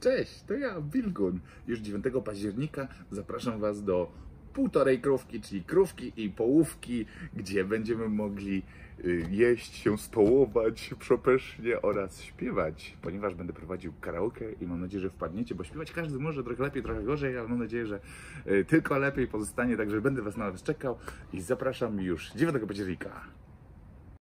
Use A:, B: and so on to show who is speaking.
A: Cześć, to ja, Wilgun. Już 9 października zapraszam Was do półtorej krówki, czyli krówki i połówki, gdzie będziemy mogli y, jeść się, stołować przepysznie oraz śpiewać, ponieważ będę prowadził karaoke i mam nadzieję, że wpadniecie, bo śpiewać każdy może trochę lepiej, trochę gorzej, ale mam nadzieję, że y, tylko lepiej pozostanie, także będę Was na Was czekał i zapraszam już 9 października.